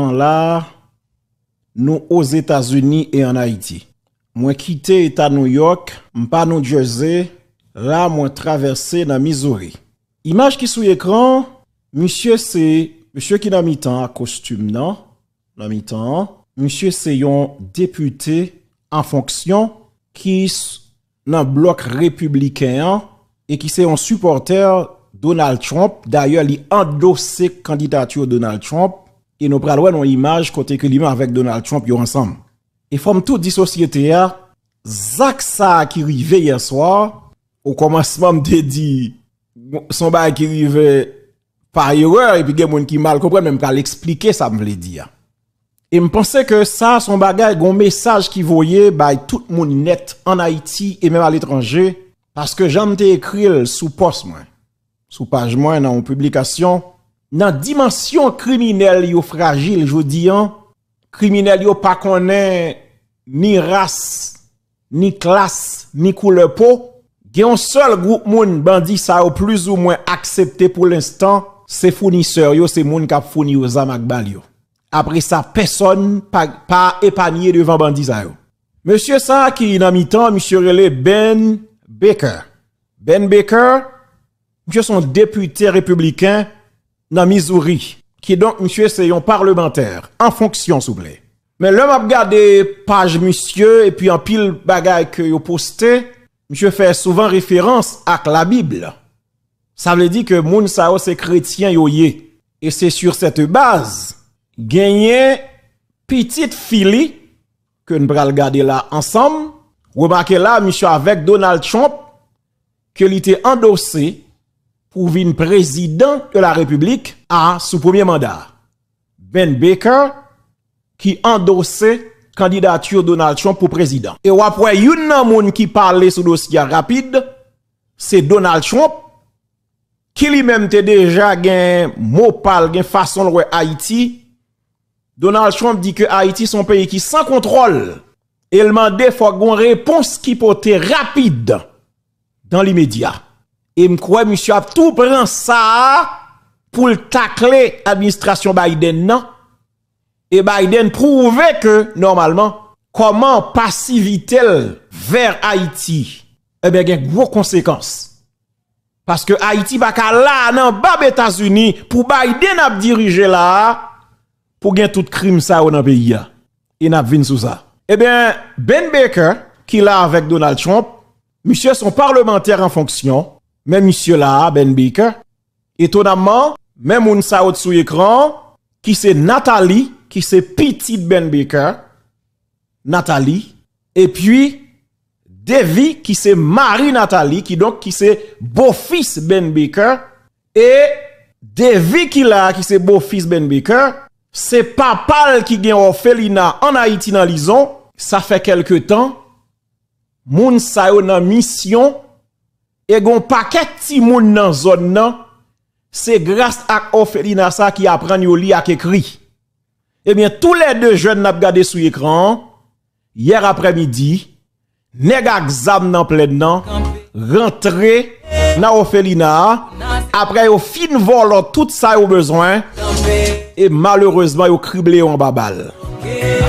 là, nous aux États-Unis et en Haïti. Moi quitté État New York, m'pas New Jersey, là moi traversé dans Missouri. Image qui sous écran, monsieur c'est monsieur qui n'a mis temps à costume non, dans mi-temps. Monsieur c'est un député en fonction qui dans bloc républicain et qui c'est un supporter Donald Trump. D'ailleurs, il endossé candidature Donald Trump et nous prenons une image côté lui avec Donald Trump yo ensemble. Et forme tout société a Zach ça qui arrivé hier soir au commencement me dit son bail qui arrivé par erreur et puis y a qui mal comprend même pas l'expliquer ça me veut dire. Et me pensais que ça son bagage un message qui voyait by tout le monde net en Haïti et même à l'étranger parce que j'en écrit sous poste moi sous page moi dans une publication dans dimension criminelle yo fragile jodi an criminel yo pas connaît ni race ni classe ni couleur peau. Gen un seul groupe moun bandi ça au plus ou moins accepté pour l'instant c'est fournisseur yo c'est moun qui fourni aux amak bal yo. Après ça personne pas pas épargné devant bandi ça yo. Monsieur ça qui dans mi-temps monsieur relé Ben Baker. Ben Baker monsieur son député républicain dans Missouri, qui donc, monsieur, c'est un parlementaire, en fonction, s'il vous. Mais l'homme a regardé page monsieur, et puis en pile bagaille que vous posté, monsieur fait souvent référence à la Bible. Ça veut dire que moun sao c'est chrétien yoye. Et c'est sur cette base, gagner petite fille, que nous allons regarder là ensemble. Remarquez là, monsieur, avec Donald Trump, que était endossé pour venir président de la République à son premier mandat. Ben Baker qui endossait candidature Donald Trump pour président. Et après, il y a un qui parlait sur dossier rapide, c'est Donald Trump qui lui-même était déjà un mot parle, une façon de Haïti. Donald Trump dit que Haïti est un pays qui sans contrôle. Et il m'a une réponse qui peut être rapide dans l'immédiat. Et crois, monsieur a tout prend ça pour le tacler administration Biden, non? Et Biden prouvait que, normalement, comment passivité vers Haïti, eh bien, il y a gros conséquences. Parce que Haïti va là, dans bas États-Unis, pour Biden a dirigé là, pour gagner tout crime ça dans le pays. Et n'a vu sous ça. Eh bien, Ben Baker, qui là avec Donald Trump, monsieur son parlementaire en fonction, men misyo la, Ben Baker, etonamman, men moun sa wot sou ekran, ki se Nathalie, ki se pitit Ben Baker, Nathalie, epi Devi, ki se Marie Nathalie, ki donk ki se bofis Ben Baker, e Devi ki la, ki se bofis Ben Baker, se papal ki gen Ofelina an Haiti nan Lison, sa fe kelke tan, moun sa yo nan misyon, E gon paket ti moun nan zon nan, se grase ak Ofelina sa ki apren yo li ak ekri. Ebyen, tou le de jen nap gade sou ekran, yer apremidi, neg ak zam nan pled nan, rentre nan Ofelina, apre yo fin volon tout sa yo bezwen, e malereusement yo krible yo an babal.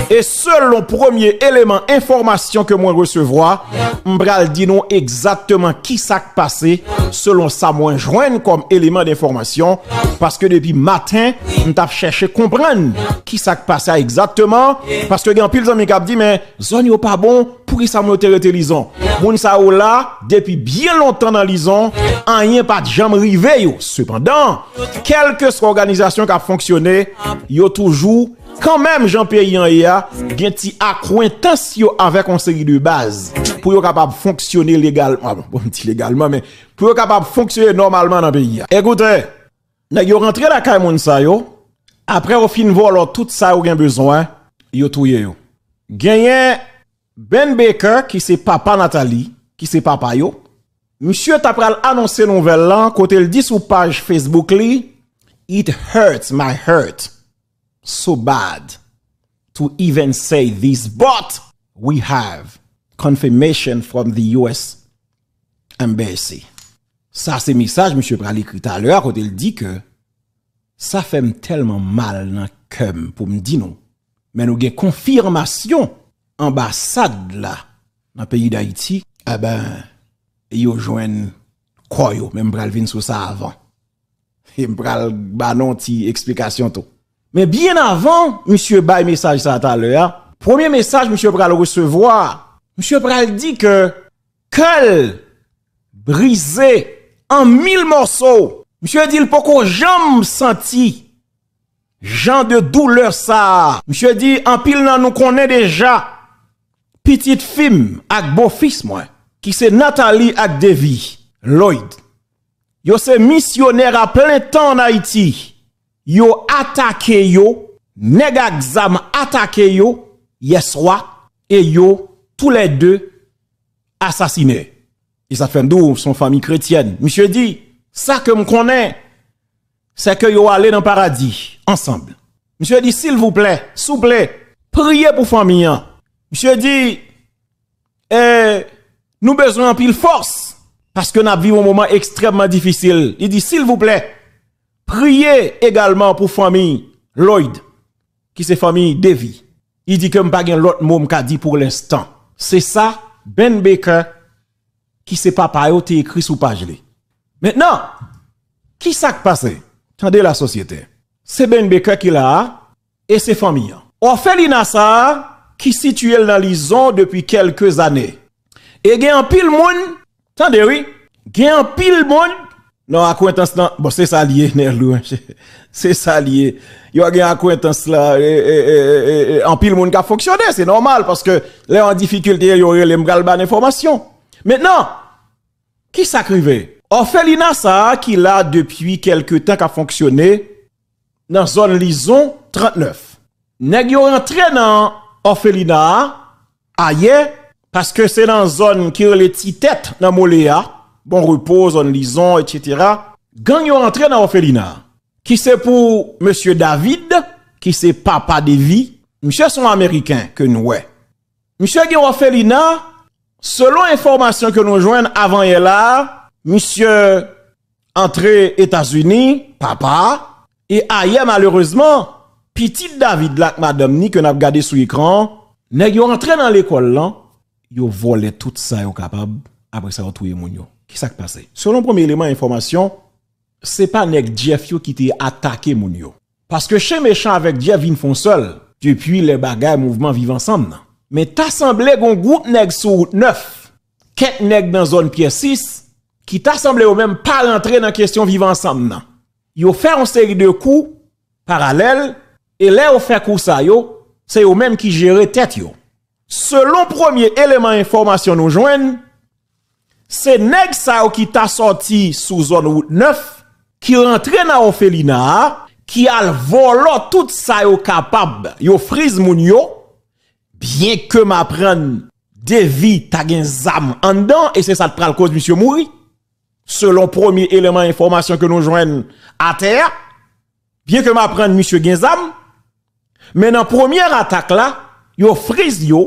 Et selon premier élément information que moi recevoir, m'bral dit non exactement qui ça passé selon ça moi joindre comme élément d'information parce que depuis matin, m't'a cherché comprendre qui ça passé exactement parce que grand pile zami cap dit mais zone yo pas bon pour qui ça moi te lison. Moun sa ou là depuis bien longtemps dans lison, rien pas de jambe rivé yo. Cependant, quelle que soit organisation qui a fonctionné, yo toujours quand même Jean-Pierre Yann gen ti acquaintance yo avec une série de bases pour être capable fonctionner légalement ah bon, bon petit légalement mais pour être capable fonctionner normalement dans le pays écoutez nèg yo rentré la kay moun sa yo après au fin vol tout ça yo gen besoin yo touye yo Gagné Ben Baker qui c'est papa Nathalie, qui c'est papa yo. Monsye tapral anonsen nouvelle là, côté le di sou page Facebook li It hurts my heart. So bad to even say this, but we have confirmation from the US Embassy. Ça, c'est message, monsieur Pral écrit à l'heure, quand il dit que ça fait tellement mal dans cœur pour me dire non. Mais nous avons confirmation ambassade là dans le pays d'Haïti, eh ben yo joignent quoi yo, même bral vin sur ça avant. Et bral banon ti explication tout. Mais bien avant, monsieur bay message ça tout à l'heure. Premier message monsieur pral recevoir. Monsieur pral dit que cœur brisé en mille morceaux. Monsieur dit il le qu'on jamais senti Jean de douleur ça. Monsieur dit en pile nan nous connaît déjà petite fille avec beau fils moi qui c'est Nathalie avec Devi Lloyd. Yo c'est missionnaire à plein temps en Haïti. Yo attaqué yo, nèg exam attaqué yo yes soir et yo tous les deux assassinés. Et ça fait d'où son famille chrétienne. Monsieur dit, ça que me connais, c'est que yo allé dans le paradis ensemble. Monsieur dit, s'il vous plaît, s'il vous plaît, priez pour famille. Hein. Monsieur dit, eh, nous besoin pile force parce que nous vivons un moment extrêmement difficile. Il dit, s'il vous plaît, priez également pour famille Lloyd, qui c'est famille Davy. Il dit que pas l'autre mot dit pour l'instant. C'est ça, Ben Baker, qui c'est papa yo écrit sous page Maintenant, qui s'est passé? Tendez la société. C'est Ben Baker qui l'a et ses familles. Orphelina ça qui situé dans l'ison depuis quelques années. Et a un pile monde, attendez oui, a un pile monde non, acquaintance non, bon c'est ça lié, c'est ça lié. Il y a une acquaintance là, en pile monde qui a fonctionné, c'est normal parce que là en difficulté, il y aurait les m'galban information. Maintenant, qui s'acrivait? Orphelina ça, qui l'a depuis quelque temps qu'a fonctionné dans zone Lison 39. Nèg yo rentré dans orphelina ailleurs parce que c'est dans zone qui est les tête dans Moléa, bon repos, zone lison, etc. Gang yon rentré dans orphelinat. Qui c'est pour monsieur David, qui c'est papa de vie. Monsieur son américain que nous ouais. Monsieur gen orphelinat, selon information que nous joignons avant hier là, monsieur entré États-Unis, papa et ailleurs malheureusement, petit David là madame ni que n'a regardé sur écran, nèg yo rentré dans l'école là, yo volé tout ça yo capable après ça retrouver moun yo. Qui ça qui passé? Selon premier élément d'information, c'est pas nèg Jeff qui t'a attaqué moun yo. Parce que chez méchant avec Jeff ils font seul depuis les bagages mouvement vivent ensemble. Mais t'as semblé un groupe nèg sur route 9, quatre nèg dans zone pièce 6, qui t'a semblé au même pas rentrer dans question vivre ensemble. Yo fait une série de coups parallèles et là au fait coup ça c'est eux même qui gérer tête yo. Selon premier élément information nous joignent, Se neg sa yo ki ta soti sou zon wout 9, ki rentre nan ofelina, ki al volo tout sa yo kapab, yo friz moun yo, byen ke ma pren devi tagen zam an dan, e se sa te pral koz misyo mouri, selon promi eleman informasyon ke nou jwen a ter, byen ke ma pren misyo gen zam, men an premier atak la, yo friz yo,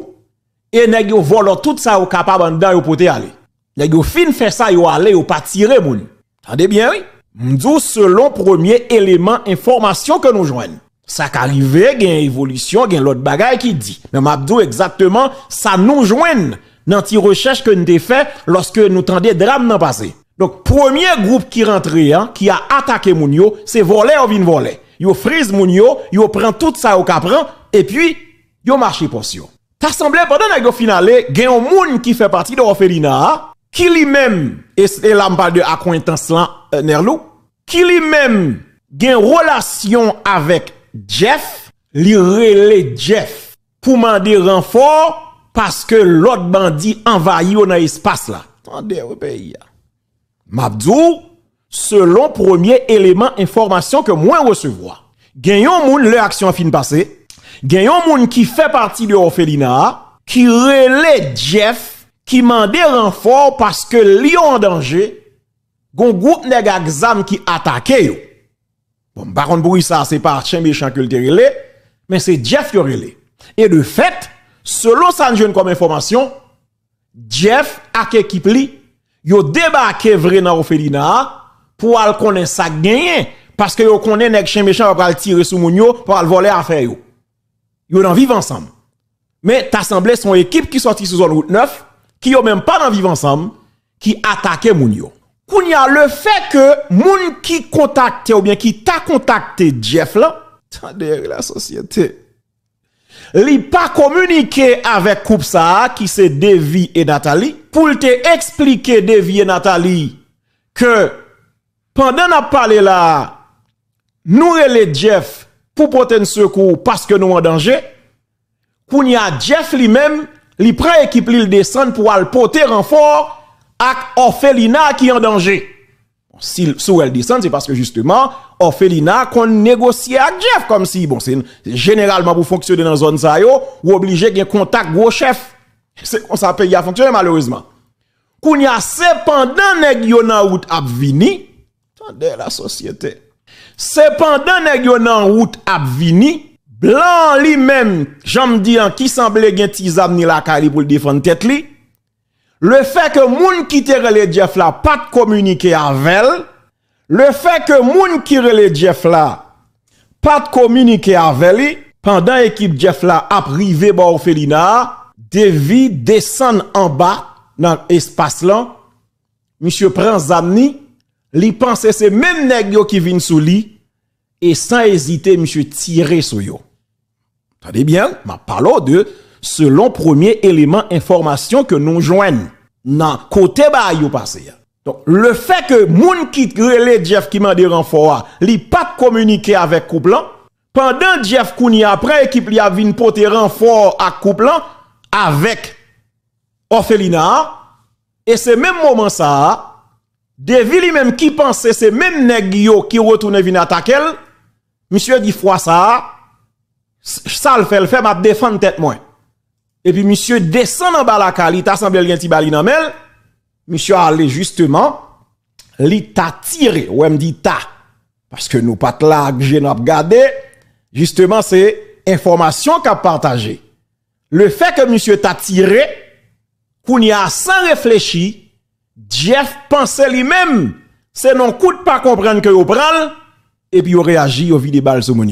e neg yo volo tout sa yo kapab an dan yo pote ale. Les yo fin fait ça, yo allé yo pas tirer moun. Tendez bien oui. M'dou selon premier élément information que nous joignent. Ça qu'arrive, une évolution, gen l'autre bagaille qui dit. Mais m'abdou exactement ça nous joigne dans ti recherche que nous fait lorsque nous tendez drame dans passé. Donc premier groupe qui rentre hein, qui a attaqué moun yo, c'est voler ou vin voler. Yo frise moun yo, yo prend tout ça au capran et puis yo marche pour yo. T'assemblée pendant que finale, gen un moun qui fait partie de Orphelina, ki li mèm, e, e la mpa de akwentans lan, e, Nerlou, ki li mèm gen relasyon avèk Jeff, li rele Jeff pou mande renfor paske lot bandi envayi yo nan espas la. Tande, wè ya. Mabdou, selon premier eleman informasyon ke mwen resevwa, gen yon moun le aksyon fin pase, gen yon moun ki fe parti de Orfelina, ki rele Jeff ki mande renfor paske li yo an danje, gon goup neg a gzam ki atake yo. Bon, baron boui sa se pa chen bichan ke lte rele, men se Jeff yo rele. E de fet, selo san jen kom informasyon, Jeff ak ekip li, yo debake vre nan Ofelina pou al konen sa genyen, paske yo konen neg chen bichan pou al tire sou moun yo, pou al vole afe yo. Yo nan vive ansam. Men ta semble son ekip ki sorti sou zon route 9, qui yo même pas dans vivre ensemble, qui attaquaient moun yo. Kounia, le fait que moun qui contactait ou bien qui t'a contacté Jeff là, de la société. Li pas communiqué avec Coupe ça qui c'est Devi et Nathalie pour te expliquer Devi et Nathalie que pendant n'a parlé là nous relé Jeff pour porter un secours parce que nous en danger. Kounia Jeff lui-même li pren équipe l'île descend pour aller porter renfort à Orphelina qui est en danger. Bon, si sous elle descend, c'est parce que justement, Orphelina qu'on négocie avec Jeff comme si, bon, c'est généralement pour fonctionner dans la zone ça, ou obligé de contact gros chef. C'est comme ça pays a fonctionné malheureusement. Kounya cependant nèg yo nan route ap vini, attendez la société. Cependant nèg yo nan route ap vini, Blan li men, jom di an, ki semble gen tizab ni la kari pou l defan tet li, le fe ke moun ki te rele Jeff la pat komunike avel, le fe ke moun ki rele Jeff la pat komunike avel li, pandan ekip Jeff la ap rive ba ou felina, devi desen an ba nan espas lan, misye pren zamni, li panse se men neg yo ki vin sou li, e san ezite misye tire sou yo. Tade bien, ma palo de selon premier eleman informasyon ke nou jwen nan kote ba yo pase ya. Don, le fe ke moun ki rele Jeff ki mande renfora, li pat komunike avek kouplan, pandan Jeff kouni apre ekip li avin pote renfor ak kouplan, avek Orfelina, e se menm moman sa, devi li menm ki panse se menm neg yo ki rotoune vin atakel, misye di fwa sa, ça le fait, le fait, m'a défendre tête moins. Et puis, monsieur descend en bas la cali, t'as semblé un ti bali nan mel, Monsieur allé justement, li t'a tiré, ou me dit t'a. Parce que nous pas là, j'ai n'a gardé. Justement, c'est information qu'a partagé. Le fait que monsieur t'a tiré, qu'on y a sans réfléchir, Jeff pensait lui-même, c'est non coup de pas comprendre que vous prenez, et puis vous réagit, vous vide des balles sur mon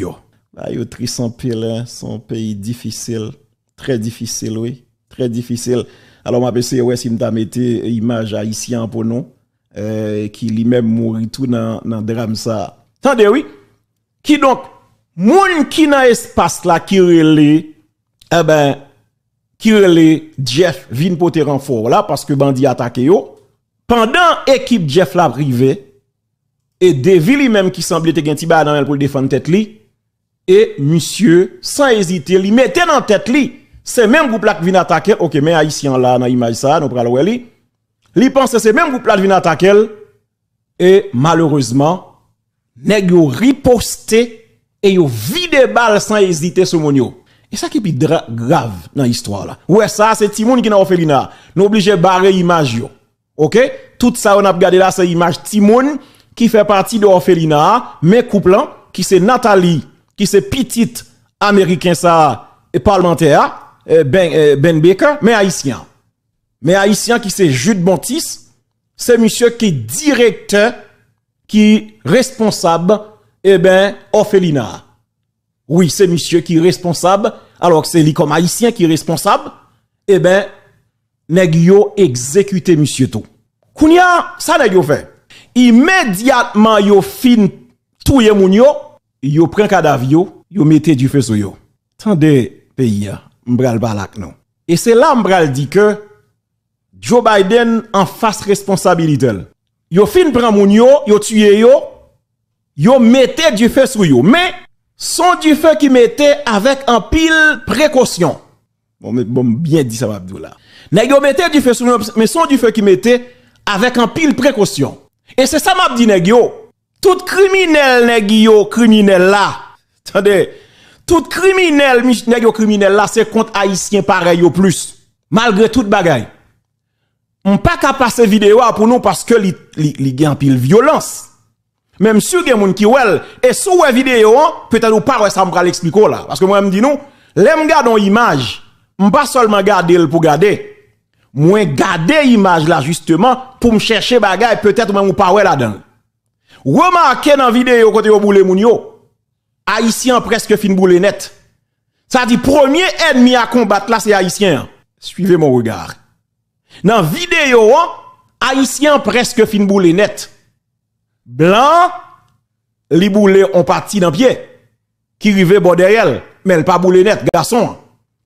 Bah, yo triste en pile, hein, son pays difficile. Très difficile, oui. Très difficile. Alors, ma PC, ouais, si m'ta mette image haïtien pour nous, euh, qui lui-même mourit tout dans, dans drame ça. Oui. Qui donc, moun qui dans espace là, qui relè, eh ben, qui relè Jeff vin pour te renfort là, parce que bandi attaque yo. Pendant équipe Jeff la privé, et Deville lui-même qui semblait te gen tiba dans pour défendre tête li, et monsieur, sans hésiter, li mettait dans tête li, c'est même groupe là qui vient attaquer, ok, mais haïtien là, dans l'image ça, nous prenons li. Li pense c'est même groupe là qui vient attaquer, et malheureusement, nèg yo riposté, et yo vide balle sans hésiter sur mon yo. Et ça qui est grave dans l'histoire là. Ouais, ça, c'est Timon qui n'a orphelinat. Nous obligé barrer image yo. Ok? Tout ça, on a regardé là, c'est image Timon qui fait partie de orphelinat, mais couple qui c'est Nathalie, qui c'est petit américain ça et parlementaire eh, ben, eh, ben Baker mais haïtien mais haïtien qui c'est Jude Bontis c'est monsieur qui est directeur qui responsable eh ben Orphelina oui c'est monsieur qui est responsable alors que c'est lui comme haïtien qui est responsable eh ben nèg yo exécuté monsieur tout. Kounya ça nèg yo fait. Immédiatement yo fin touye moun yo yo prend cadavre yo, yo mette du feu sur yo. Tendez pays m'bral balak non. Et c'est là m'bral dit que Joe Biden en face responsabilité. Yo fin prend moun yo, yo tué yo, yo mette du feu sur yo. Mais son du feu qui mettait avec un pile précaution. Bon, mais bon, bien dit ça, Abdoula. Nèg yo mette du feu sur yo, mais son du feu qui mettait avec un pile précaution. Et c'est ça m'a dit yo. Tout criminel nèg yo criminel là. Attendez. Tout criminel nèg yo criminel là, c'est contre haïtien pareil au plus. Malgré toute bagaille. On pas qu'à passer vidéo pour nous parce que li, li, li gen pile violence. Même si gen moun ki wel et sous la vidéo peut-être ou pas ça m'pral expliquer là parce que moi me dis nous, l'aime gardons image, on pas seulement garder pour garder. Moi garder image là justement pour me chercher bagaille peut-être même ou pas là-dedans. Remarquez dans vidéo côté au boule moun yo. Haïtien presque fin boule net. Ça dit premier ennemi à combattre là c'est haïtien. Suivez mon regard. Dans la vidéo haïtien presque fin boule net. Blanc li boule on parti dans pied qui rive bon mais elle pas boule net garçon.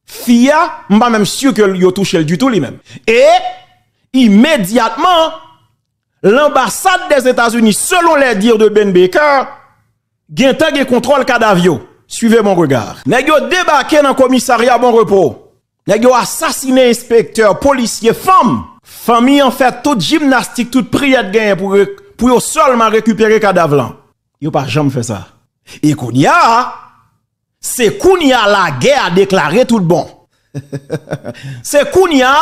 Fia, m'pas même sûr que yo touché du tout lui-même. Et immédiatement l'ambassade des États-Unis, selon les dires de Ben Baker, gen gen contrôle cadavio. Suivez mon regard. Nèg yo débarqué dans commissariat bon repos. Nèg yo assassiné inspecteur, policier, femme. Famille en fait toute gymnastique, toute prière gain pour pour seulement récupérer cadavre Yo pas jamais fait ça. Et Kounia, c'est Kounia la guerre a déclaré tout bon. c'est Kounia,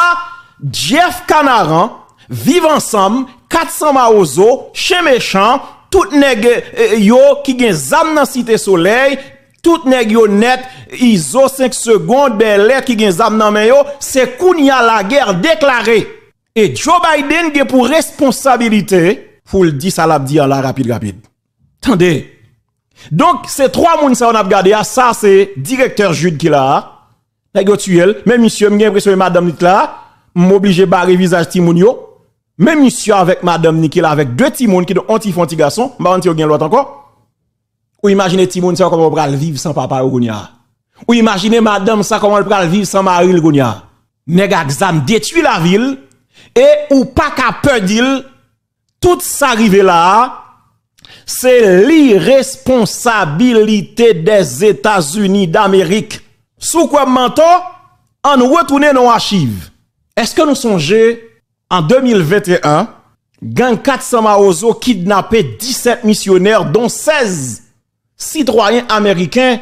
Jeff Canaran, vivent ensemble, 400 maozo, chez méchant, tout nèg eh, yo qui gen zam dans cité soleil, tout nèg yo net, iso 5 secondes, bel qui gen zam nan men yo, c'est Kounia la guerre déclarée. Et Joe Biden gen pour responsabilité, pour le dire ça l'a dit la rapide rapide. Attendez. Donc, ces trois moun ça on a regardé, ah, ça c'est directeur Jude qui là, nèg yo tuel, même monsieur m'gen impression madame là, m'obligé barrer visage timoun yo. Même monsieur avec madame là avec deux timouns qui ont un petit petit garçon, m'a on l'autre encore. Ou imaginez timoun ça comment pral vivre sans papa ou. Ou imaginez madame ça comment pral vivre sans mari ou. Nèg exam détruit la ville et ou pas qu'à peur d'il tout ça arrivé là c'est l'irresponsabilité des États-Unis d'Amérique. Sous quoi menton, on retourne nos archives. Est-ce que nous songeons en 2021, gang 400 Maozo kidnappé 17 missionnaires, dont 16 citoyens américains,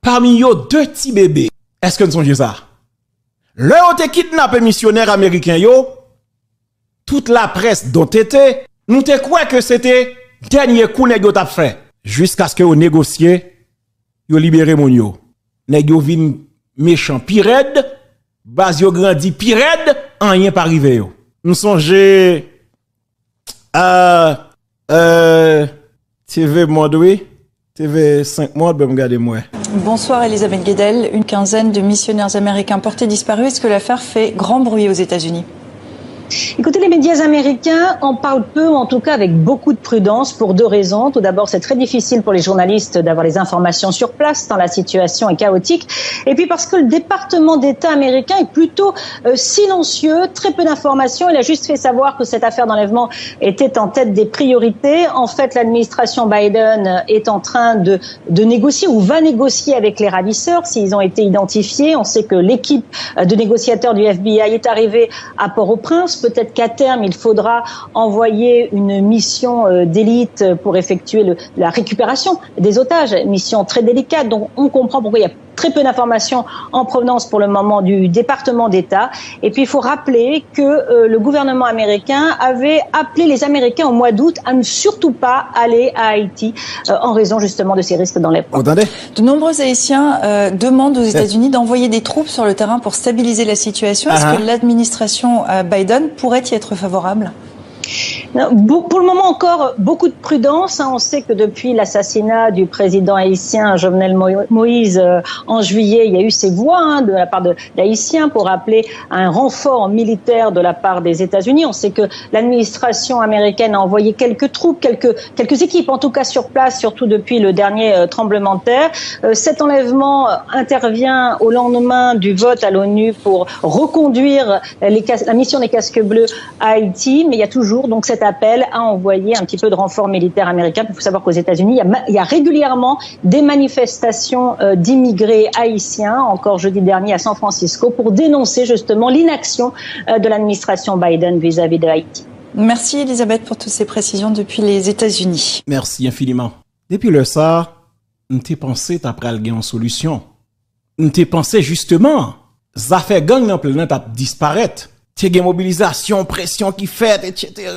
parmi eux deux petits bébés. Est-ce que nous songeons ça? Le ont kidnappé missionnaires américains, yo, toute la presse dont était, nous te quoi que c'était? Dernier coup nèg t'a fait jusqu'à ce que vous négociez yo libéré mon yo nèg yo vin méchant pired bas yo grandi pired rien pas arrivé yo nous songer euh euh TV mode oui TV 5 mois ben regarder moi Bonsoir Elisabeth Guedel. Une quinzaine de missionnaires américains portés disparus. Est-ce que l'affaire fait grand bruit aux États-Unis? Écoutez, les médias américains en parlent peu, en tout cas avec beaucoup de prudence, pour deux raisons. Tout d'abord, c'est très difficile pour les journalistes d'avoir les informations sur place, tant la situation est chaotique. Et puis parce que le département d'État américain est plutôt euh, silencieux, très peu d'informations. Il a juste fait savoir que cette affaire d'enlèvement était en tête des priorités. En fait, l'administration Biden est en train de, de négocier ou va négocier avec les ravisseurs s'ils ont été identifiés. On sait que l'équipe de négociateurs du FBI est arrivée à Port-au-Prince peut-être qu'à terme, il faudra envoyer une mission euh, d'élite pour effectuer la récupération des otages, mission très délicate. Donc on comprend pourquoi il y a très peu d'informations en provenance pour le moment du département d'État. Et puis il faut rappeler que euh, le gouvernement américain avait appelé les Américains au mois d'août à ne surtout pas aller à Haïti euh, en raison justement de ces risques dans les ports. De nombreux Haïtiens demandent aux États-Unis d'envoyer des troupes sur le terrain pour stabiliser la situation. Est-ce uh-huh. que l'administration Biden pourrait y être favorable? Pour le moment encore, beaucoup de prudence. Hein. On sait que depuis l'assassinat du président haïtien Jovenel Moïse euh, en juillet, il y a eu ces voix hein, de la part d'Haïtiens pour appeler un renfort militaire de la part des États-Unis. On sait que l'administration américaine a envoyé quelques troupes, quelques, équipes en tout cas sur place, surtout depuis le dernier euh, tremblement de terre. Euh, cet enlèvement intervient au lendemain du vote à l'ONU pour reconduire la mission des casques bleus à Haïti, mais il y a toujours donc cet appel à envoyer un petit peu de renfort militaire américain. Il faut savoir qu'aux États-Unis, il, y a régulièrement des manifestations euh, d'immigrés haïtiens, encore jeudi dernier à San Francisco, pour dénoncer justement l'inaction euh, de l'administration Biden vis-à-vis de Haïti. Merci Elisabeth pour toutes ces précisions depuis les États-Unis. Merci infiniment. Depuis le ça, on t'ai pensé t'après le en solution. On t'ai pensé justement, ça fait gang en plein disparaître tu une mobilisation, pression qui fait, etc.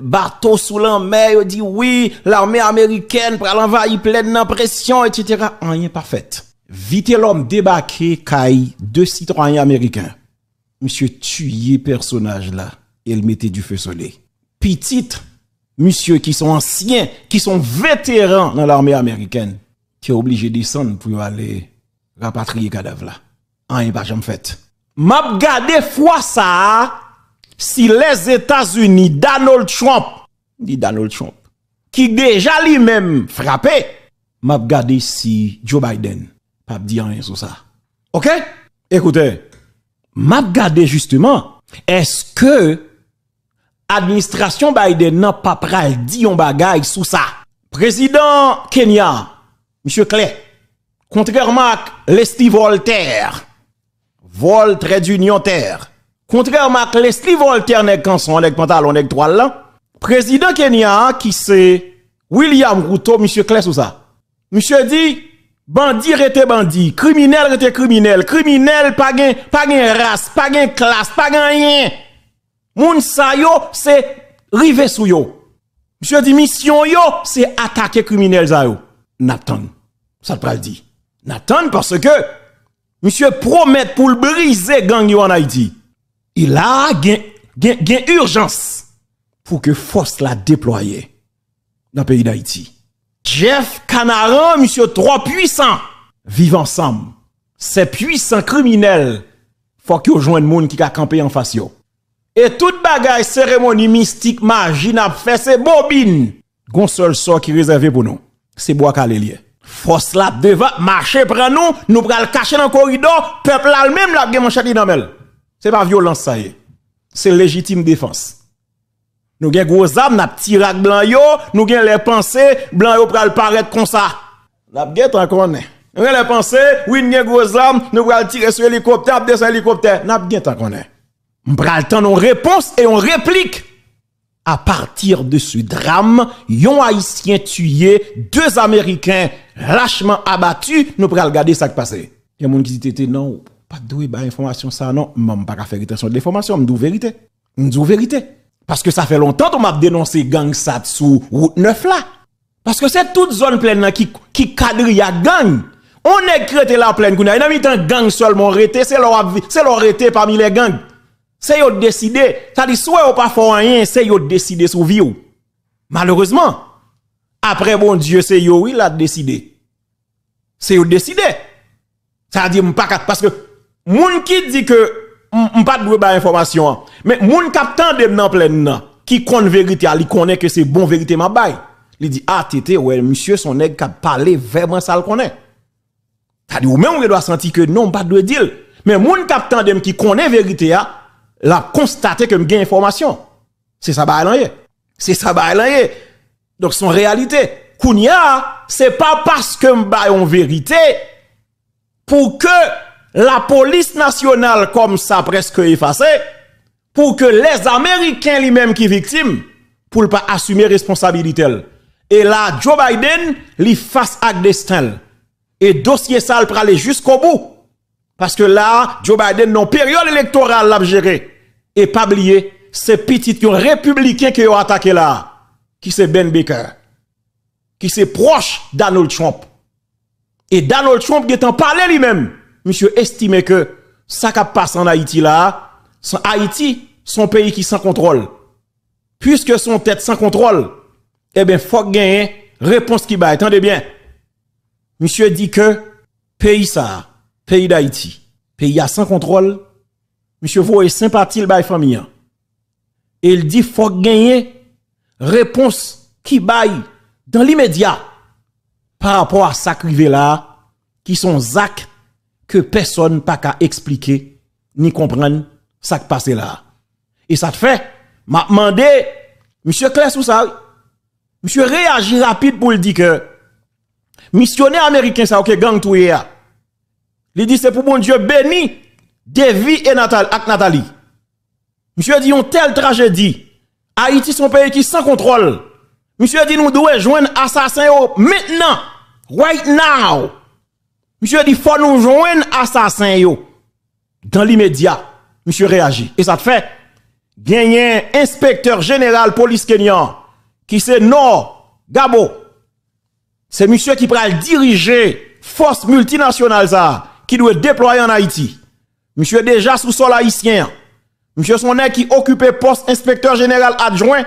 Bateau sous la mer, dit oui, l'armée américaine pour l'envahir pleine de pression, etc. Rien parfait. Vite l'homme débarqué, caille deux citoyens américains. Monsieur tué personnage là, et il mettait du feu soleil. Petite, monsieur qui sont anciens, qui sont vétérans dans l'armée américaine, qui est obligé de descendre pour aller rapatrier cadavre là. Rien pas jamais fait. M'a fois ça si les États-Unis, Donald Trump, dit Donald Trump, qui déjà lui-même frappé, m'a si Joe Biden, pas dire rien sur ça. OK? Écoutez, m'a justement, est-ce que administration Biden n'a pas pral dit un bagay sous ça? Président Kenya, Monsieur Clay, contrairement à Leslie Voltaire, vol trait d'union terre. Contrairement à Leslie Voltaire nèg canson nèg pantalon nèg toile là, président Kenya qui c'est William Ruto monsieur Claire ou ça. Monsieur dit bandit rete bandit, criminel rete criminel, criminel pas gen, pas gen race, pas gen classe, pas gen rien. Moun sa yo c'est rive sou yo. Monsieur dit mission yo c'est attaquer criminel za yo. Nathan. Ça te dit. Nathan parce que Monsieur promet pour le briser gang en Haïti. Il a une urgence pour que force la déployer dans le pays d'Haïti. Jeff Canaran, monsieur trois puissants, vivent ensemble. Ces puissants criminels, faut qu'ils rejoignent monde qui a campé en face Et toute bagaille cérémonie mystique magie n'a fait ces bobines. Gon seul sort qui réservé pour nous, c'est bois calélier. Force là devant marcher prend nous, nous pral cacher dans le corridor, peuple là même la gen manchette dans mel. C'est pas violence ça y est. C'est légitime défense. Nous avons gros âmes, nous tiré blanc yo, nous avons les pensées, blanc yo pral paraître comme ça. Nous avons en connaît. Nous les pensées, oui, nous avons gros âmes, nous allons tirer sur l'hélicoptère, descendre l'hélicoptère. Nous avons en connaît. Nous pral temps nos réponse et on réplique. À partir de ce drame, yon haïtien tué, deux américains lâchement abattus, nous pral regarder ça qui passé. Il y a gens qui disent non, pas de bah information ça non, je pas faire rétention de l'information, je vérité. Je vérité. Parce que ça fait longtemps qu'on m'a dénoncé gang sat sous route 9 là. Parce que c'est toute zone pleine qui, qui quadrille à gang. On est créé la pleine, qu'on a une gang seulement c'est leur, c'est leur parmi les gangs. C'est eux décidé. Ça dit, soit ou pas faire rien, c'est eux décidé sur vie. Malheureusement, après bon Dieu, c'est eux, oui, l'a décidé. C'est eux décidé. Ça dit, pas parce que, moun qui dit que pas de ba information mais moun captant de nan plein qui connaît vérité il connaît que c'est bon vérité ma bail il dit ah tété ouais monsieur son nèg qui parlé vraiment ça le connaît ça dit ou même on doit sentir que non pas de dire mais moun captant de qui connaît vérité a la constaté que gain information c'est ça bail c'est ça bail donc son réalité kounya c'est pas parce que m'ba en vérité pour que la police nationale comme ça presque effacée pour que les Américains lui-même qui victimes pour pas assumer responsabilité. Et là, Joe Biden, lui face à destin. Et dossier ça, pour aller jusqu'au bout. Parce que là, Joe Biden, non période électorale, l'a géré. Et pas oublier, c'est petit républicain qui ont attaqué là. Qui c'est Ben Baker. Qui c'est proche Donald Trump. Et Donald Trump qui est en parlé lui-même monsieur estime que ça qui passe en Haïti là, Haïti, son pays qui sans contrôle. Puisque son tête sans contrôle, eh bien, faut gagner réponse qui bat. Attendez bien. Monsieur dit que pays ça, pays d'Haïti, pays à sans contrôle, monsieur voit sympathie le bail famille. Et il dit faut gagner réponse qui baille dans l'immédiat par rapport à ça qui là, qui sont ZAC que personne pas qu'à expliquer ni comprendre ça qui passe là. Et ça te fait, m'a demandé, monsieur Claire ça, monsieur réagit rapide pour dire que, missionnaire américain ça, ok, gang tout Il dit c'est pour bon Dieu béni, Devi et Nathalie, ak Nathalie. Monsieur dit, une telle tragédie. Haïti, son pays qui sans contrôle. Monsieur dit, nous devons joindre assassin maintenant. Right now. Monsieur dit, faut nous joindre assassin. Dans l'immédiat, monsieur réagit. Et ça te fait, gagner inspecteur général police kenyan, qui c'est Nord Gabo. C'est monsieur qui pourra diriger force multinationale ça, qui doit déployer en Haïti. Monsieur déjà sous sol haïtien. Monsieur Sonnet qui occupait poste inspecteur général adjoint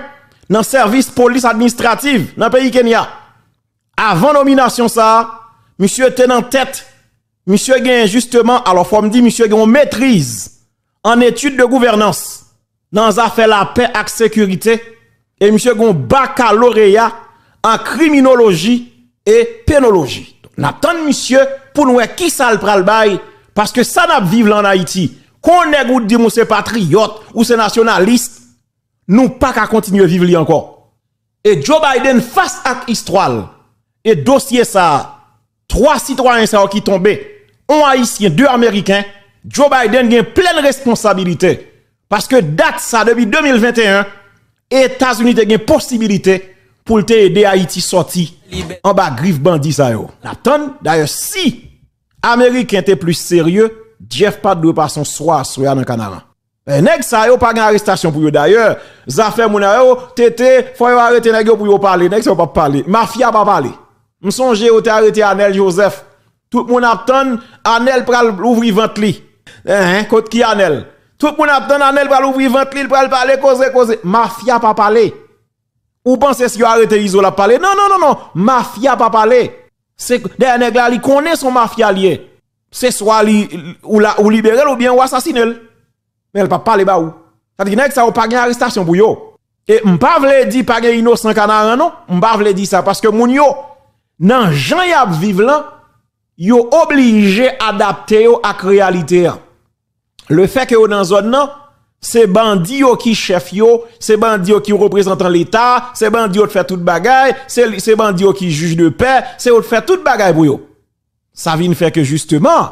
dans le service police administrative dans le pays Kenya. Avant nomination ça, monsieur était en tête. Monsieur gagne justement, alors faut me dire monsieur gagne maîtrise en études de gouvernance dans affaires la paix et sécurité et monsieur gagne baccalauréat en criminologie et pénologie. N'attend monsieur pour nous qui ça le pral bail parce que ça n'a vivre en Haïti. Qu'on est goût dire c'est patriote ou c'est nationaliste, nous pas qu'à continuer à vivre encore. Et Joe Biden face à l'histoire et dossier ça, trois citoyens ça qui tombé, un haïtien, deux américains, Joe Biden a pleine responsabilité parce que date ça depuis 2021, États-Unis a une possibilité pour aider Haïti sortir en bas griffe bandit ça yo. d'ailleurs si Américain était plus sérieux, Jeff pas de pas son soir soir dans Canada. Eh, nèg ça yo pas arrestation pour yo d'ailleurs. Zafè moun yo tété faut yo arrêter nèg yo pour yo parler, nèg ça pas parler. Mafia pas parler. M'songe yo te arrêté Anel Joseph. Tout moun attend Anel pral ouvrir ventre li. Hein, côté qui Anel? Tout moun attend Anel pral ouvrir ventre li, pral parler cause cause. Mafia pas parler. Ou pensez si yo arrêté Isola parler? Non non non non, mafia pas parler. C'est des nèg là li connaît son mafia lié. C'est soit li ou la ou libérer ou bien ou assassiner mais elle pas parler ba ou. Ça dit que ça ou pas gain arrestation pour yo. Et m'pa vle di pas gain innocent canaran non, m'pa vle di ça parce que moun yo nan jan yap vive là, yo obligé adapter yo ak réalité. Le fait que yo dans zone non, Se bandi yo ki chef yo, se bandi yo ki reprezentan l'Etat, se bandi yo te fè tout bagay, se, se bandi yo ki juj de pe, se yo te fè tout bagay pou yo. Sa vin fè ke justeman,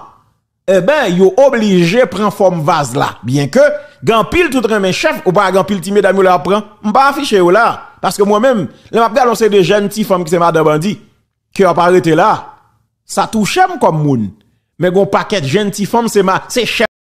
e eh ben yo oblige pren form vaz la. Bien ke, gampil tout remen chef, ou pa gampil ti medam yo la pren, mpa afiche yo la. Paske mwen men, le map gal on se de jen ti fòm ki se madan bandi, ki yo pa rete la, sa tou chèm kom moun. Men gon paket jen ti fòm se, ma, se chèm.